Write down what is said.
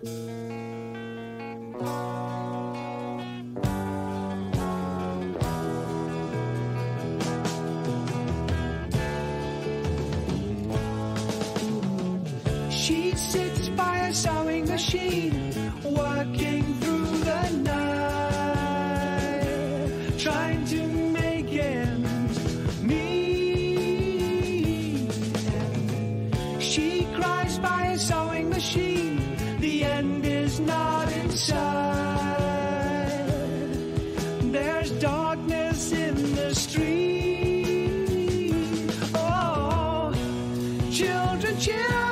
She sits by a sewing machine, working through the night, trying to make ends meet. She cries by a sewing machine, not in sight. There's darkness in the street. Oh, children, children.